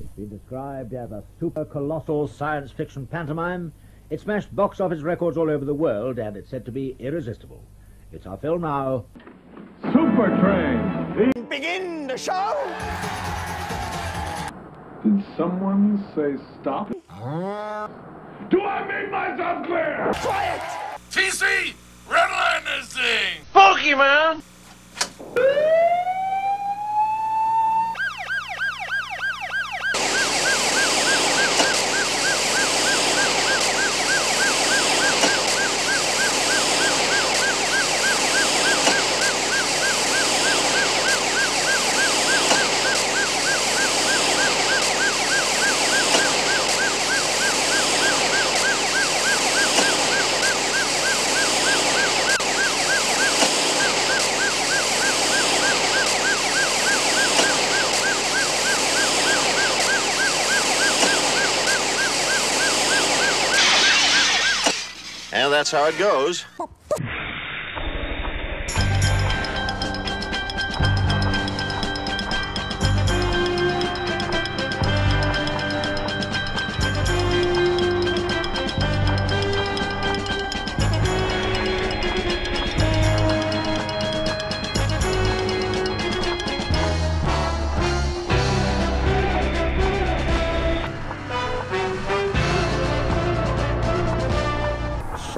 It's been described as a super colossal science fiction pantomime. It smashed box office records all over the world, and it's said to be irresistible. It's our film now. Super Train. Begin the show! Did someone say stop? Uh-huh. Do I make myself clear? Quiet! TC, that's how it goes.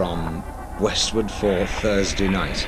From Westward for Thursday night.